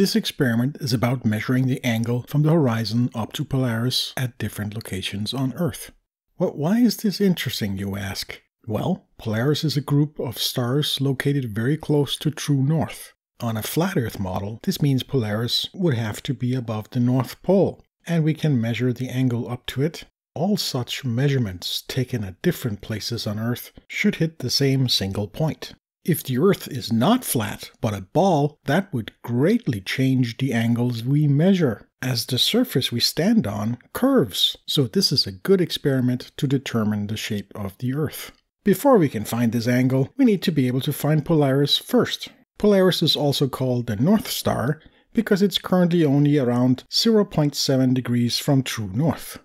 This experiment is about measuring the angle from the horizon up to Polaris at different locations on Earth. Why is this interesting, you ask? Well, Polaris is a group of stars located very close to true north. On a flat Earth model, this means Polaris would have to be above the North Pole, and we can measure the angle up to it. All such measurements taken at different places on Earth should hit the same single point. If the Earth is not flat, but a ball, that would greatly change the angles we measure, as the surface we stand on curves. So this is a good experiment to determine the shape of the Earth. Before we can find this angle, we need to be able to find Polaris first. Polaris is also called the North Star because it's currently only around 0.7 degrees from true north.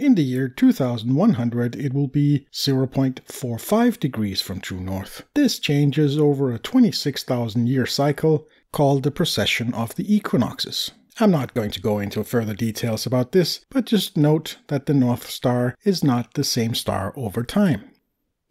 In the year 2100, it will be 0.45 degrees from true north. This changes over a 26,000 year cycle called the precession of the equinoxes. I'm not going to go into further details about this, but just note that the North Star is not the same star over time.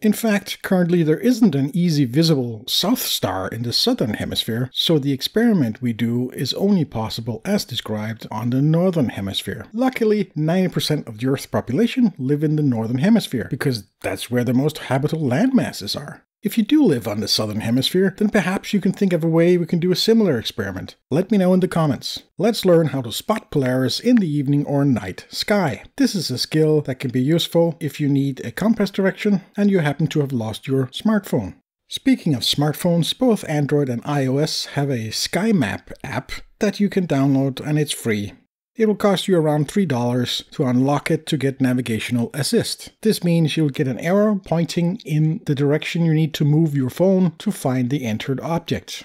In fact, currently there isn't an easy visible South Star in the southern hemisphere, so the experiment we do is only possible as described on the northern hemisphere. Luckily, 90% of the Earth's population live in the northern hemisphere, because that's where the most habitable land masses are. If you do live on the southern hemisphere, then perhaps you can think of a way we can do a similar experiment. Let me know in the comments. Let's learn how to spot Polaris in the evening or night sky. This is a skill that can be useful if you need a compass direction and you happen to have lost your smartphone. Speaking of smartphones, both Android and iOS have a SkyMap app that you can download and it's free. It will cost you around $3 to unlock it to get navigational assist. This means you'll get an arrow pointing in the direction you need to move your phone to find the entered object.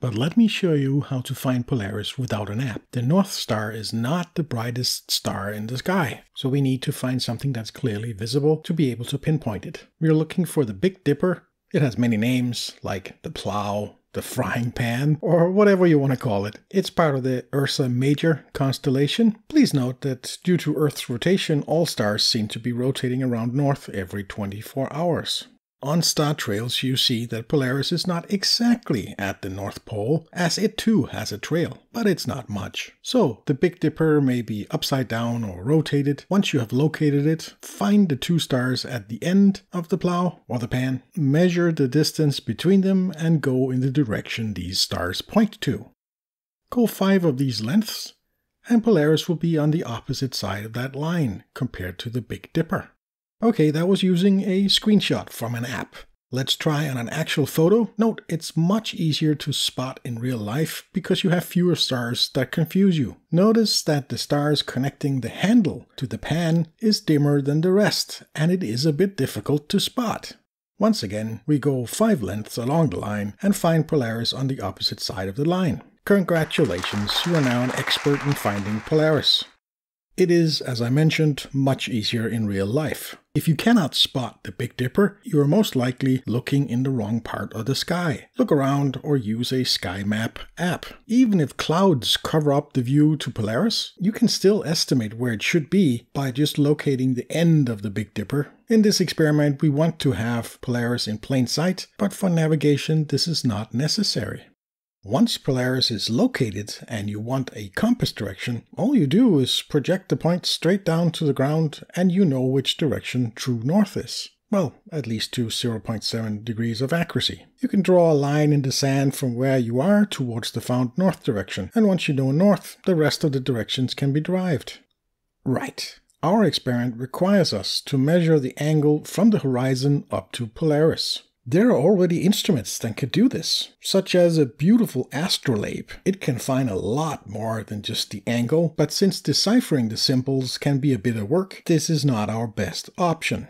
But let me show you how to find Polaris without an app. The North Star is not the brightest star in the sky, so we need to find something that's clearly visible to be able to pinpoint it. We're looking for the Big Dipper. It has many names, like the Plow, the frying pan, or whatever you want to call it. It's part of the Ursa Major constellation. Please note that due to Earth's rotation, all stars seem to be rotating around north every 24 hours. On star trails, you see that Polaris is not exactly at the North Pole, as it too has a trail, but it's not much. So, the Big Dipper may be upside down or rotated. Once you have located it, find the two stars at the end of the plow or the pan, measure the distance between them, and go in the direction these stars point to. Go five of these lengths, and Polaris will be on the opposite side of that line compared to the Big Dipper. Okay, that was using a screenshot from an app. Let's try on an actual photo. Note, it's much easier to spot in real life because you have fewer stars that confuse you. Notice that the stars connecting the handle to the pan is dimmer than the rest, and it is a bit difficult to spot. Once again, we go 5 lengths along the line and find Polaris on the opposite side of the line. Congratulations, you are now an expert in finding Polaris. It is, as I mentioned, much easier in real life. If you cannot spot the Big Dipper, you are most likely looking in the wrong part of the sky. Look around or use a sky map app. Even if clouds cover up the view to Polaris, you can still estimate where it should be by just locating the end of the Big Dipper. In this experiment, we want to have Polaris in plain sight, but for navigation, this is not necessary. Once Polaris is located and you want a compass direction, all you do is project the point straight down to the ground and you know which direction true north is. Well, at least to 0.7 degrees of accuracy. You can draw a line in the sand from where you are towards the found north direction, and once you know north, the rest of the directions can be derived. Right. Our experiment requires us to measure the angle from the horizon up to Polaris. There are already instruments that can do this, such as a beautiful astrolabe. It can find a lot more than just the angle, but since deciphering the symbols can be a bit of work, this is not our best option.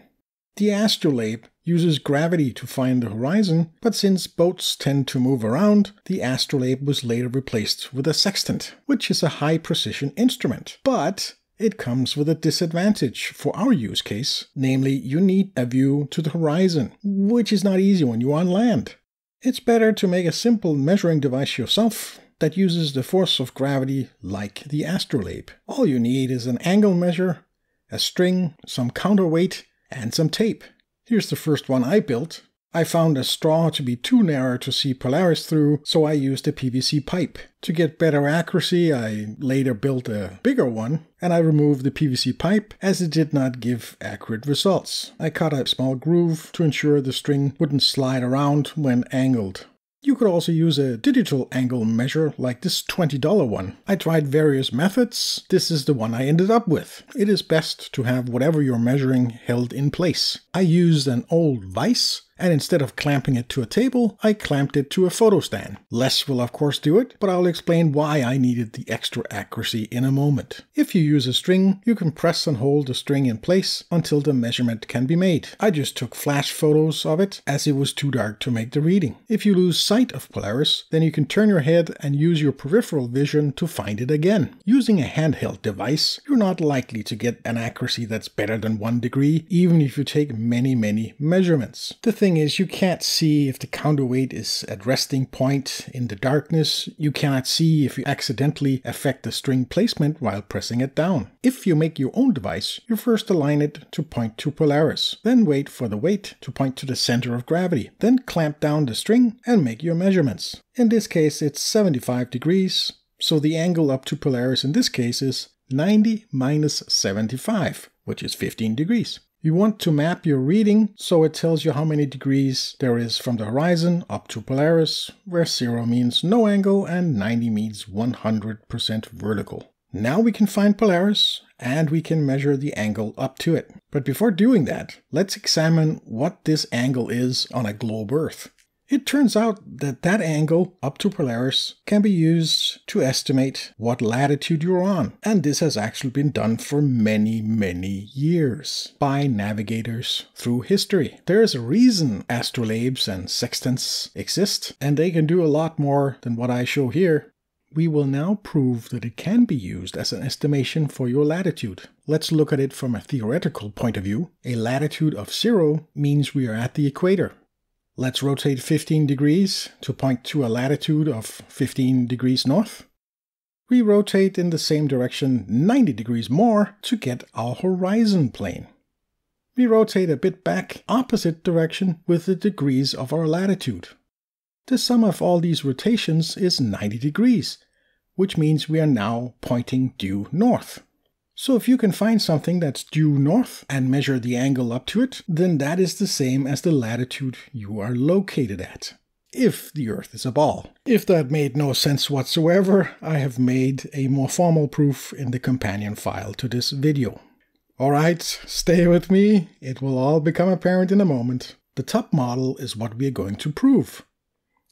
The astrolabe uses gravity to find the horizon, but since boats tend to move around, the astrolabe was later replaced with a sextant, which is a high precision instrument. But it comes with a disadvantage for our use case, namely, you need a view to the horizon, which is not easy when you're on land. It's better to make a simple measuring device yourself that uses the force of gravity like the astrolabe. All you need is an angle measure, a string, some counterweight, and some tape. Here's the first one I built. I found a straw to be too narrow to see Polaris through, so I used a PVC pipe. To get better accuracy, I later built a bigger one, and I removed the PVC pipe as it did not give accurate results. I cut a small groove to ensure the string wouldn't slide around when angled. You could also use a digital angle measure like this $20 one. I tried various methods. This is the one I ended up with. It is best to have whatever you're measuring held in place. I used an old vise and instead of clamping it to a table, I clamped it to a photo stand. Les will of course do it, but I'll explain why I needed the extra accuracy in a moment. If you use a string, you can press and hold the string in place until the measurement can be made. I just took flash photos of it as it was too dark to make the reading. If you lose sight of Polaris, then you can turn your head and use your peripheral vision to find it again. Using a handheld device, you're not likely to get an accuracy that's better than one degree, even if you take many, many measurements. The thing thing is you can't see if the counterweight is at resting point in the darkness. You cannot see if you accidentally affect the string placement while pressing it down. If you make your own device, you first align it to point to Polaris, then wait for the weight to point to the center of gravity, then clamp down the string and make your measurements. In this case it's 75 degrees, so the angle up to Polaris in this case is 90 minus 75, which is 15 degrees. You want to map your reading so it tells you how many degrees there is from the horizon up to Polaris, where 0 means no angle and 90 means 100% vertical. Now we can find Polaris and we can measure the angle up to it. But before doing that, let's examine what this angle is on a globe Earth. It turns out that that angle up to Polaris can be used to estimate what latitude you're on, and this has actually been done for many, many years by navigators through history. There is a reason astrolabes and sextants exist, and they can do a lot more than what I show here. We will now prove that it can be used as an estimation for your latitude. Let's look at it from a theoretical point of view. A latitude of zero means we are at the equator. Let's rotate 15 degrees to point to a latitude of 15 degrees north. We rotate in the same direction 90 degrees more to get our horizon plane. We rotate a bit back opposite direction with the degrees of our latitude. The sum of all these rotations is 90 degrees, which means we are now pointing due north. So if you can find something that's due north and measure the angle up to it, then that is the same as the latitude you are located at. If the Earth is a ball. If that made no sense whatsoever, I have made a more formal proof in the companion file to this video. Alright, stay with me, it will all become apparent in a moment. The top model is what we are going to prove.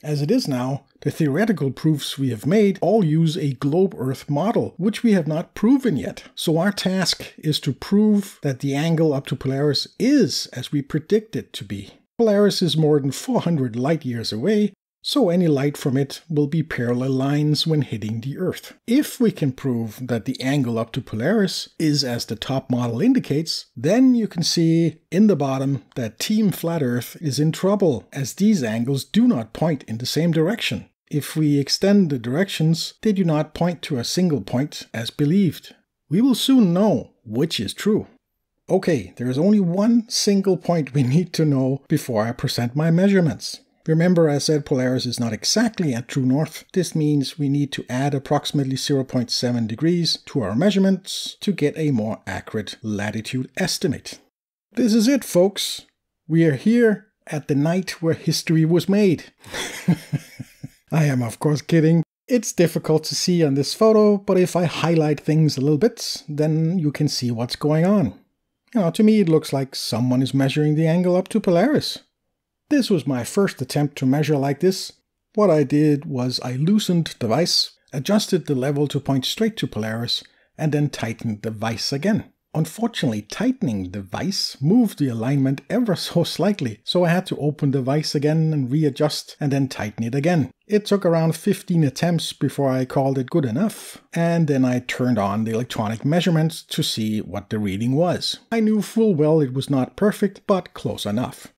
As it is now, the theoretical proofs we have made all use a globe Earth model, which we have not proven yet. So our task is to prove that the angle up to Polaris is as we predict it to be. Polaris is more than 400 light years away, so any light from it will be parallel lines when hitting the Earth. If we can prove that the angle up to Polaris is as the top model indicates, then you can see in the bottom that Team Flat Earth is in trouble, as these angles do not point in the same direction. If we extend the directions, they do not point to a single point as believed. We will soon know which is true. Okay, there is only one single point we need to know before I present my measurements. Remember I said Polaris is not exactly at true north. This means we need to add approximately 0.7 degrees to our measurements to get a more accurate latitude estimate. This is it, folks. We are here at the night where history was made. I am, of course, kidding. It's difficult to see on this photo, but if I highlight things a little bit, then you can see what's going on. You know, to me it looks like someone is measuring the angle up to Polaris. This was my first attempt to measure like this. What I did was I loosened the vise, adjusted the level to point straight to Polaris, and then tightened the vise again. Unfortunately, tightening the vise moved the alignment ever so slightly, so I had to open the vise again and readjust and then tighten it again. It took around 15 attempts before I called it good enough, and then I turned on the electronic measurements to see what the reading was. I knew full well it was not perfect, but close enough.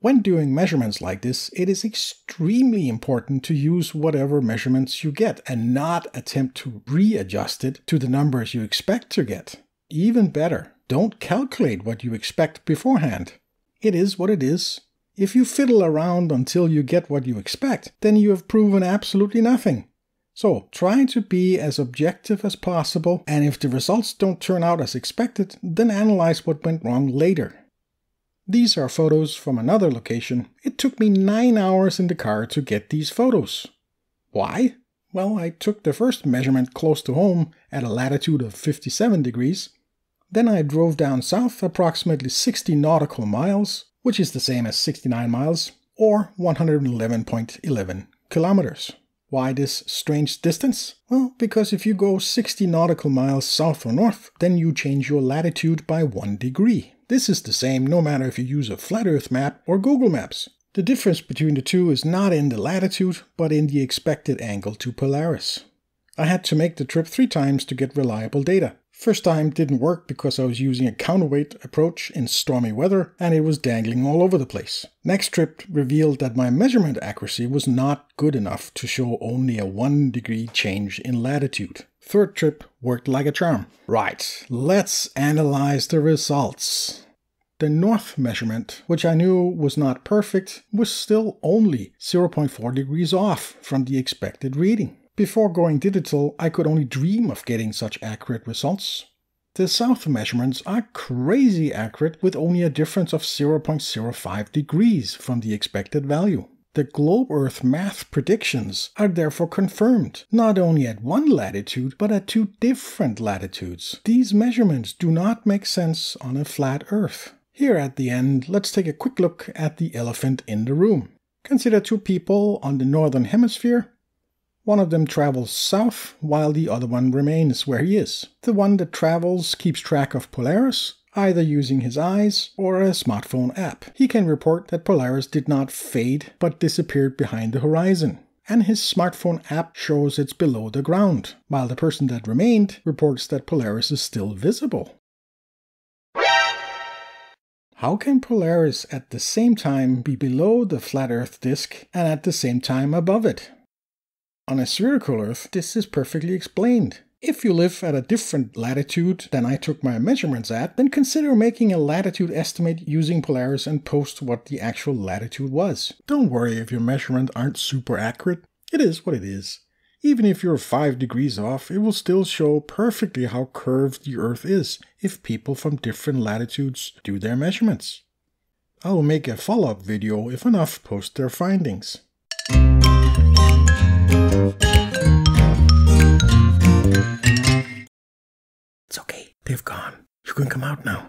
When doing measurements like this, it is extremely important to use whatever measurements you get and not attempt to readjust it to the numbers you expect to get. Even better, don't calculate what you expect beforehand. It is what it is. If you fiddle around until you get what you expect, then you have proven absolutely nothing. So try to be as objective as possible, and if the results don't turn out as expected, then analyze what went wrong later. These are photos from another location. It took me 9 hours in the car to get these photos. Why? Well, I took the first measurement close to home at a latitude of 57 degrees. Then I drove down south approximately 60 nautical miles, which is the same as 69 miles, or 111.11 kilometers. Why this strange distance? Well, because if you go 60 nautical miles south or north, then you change your latitude by 1 degree. This is the same no matter if you use a flat earth map or Google Maps. The difference between the two is not in the latitude, but in the expected angle to Polaris. I had to make the trip three times to get reliable data. First time didn't work because I was using a counterweight approach in stormy weather and it was dangling all over the place. Next trip revealed that my measurement accuracy was not good enough to show only a 1 degree change in latitude. Third trip worked like a charm. Right, let's analyze the results. The north measurement, which I knew was not perfect, was still only 0.4 degrees off from the expected reading. Before going digital, I could only dream of getting such accurate results. The south measurements are crazy accurate with only a difference of 0.05 degrees from the expected value. The globe Earth math predictions are therefore confirmed, not only at one latitude, but at two different latitudes. These measurements do not make sense on a flat Earth. Here at the end, let's take a quick look at the elephant in the room. Consider two people on the northern hemisphere one of them travels south, while the other one remains where he is. The one that travels keeps track of Polaris, either using his eyes or a smartphone app. He can report that Polaris did not fade but disappeared behind the horizon. And his smartphone app shows it's below the ground, while the person that remained reports that Polaris is still visible. How can Polaris at the same time be below the flat Earth disk and at the same time above it? On a spherical Earth, this is perfectly explained. If you live at a different latitude than I took my measurements at, then consider making a latitude estimate using Polaris and post what the actual latitude was. Don't worry if your measurements aren't super accurate. It is what it is. Even if you're 5 degrees off, it will still show perfectly how curved the Earth is if people from different latitudes do their measurements. I will make a follow-up video if enough post their findings. It's okay. They've gone. You can come out now.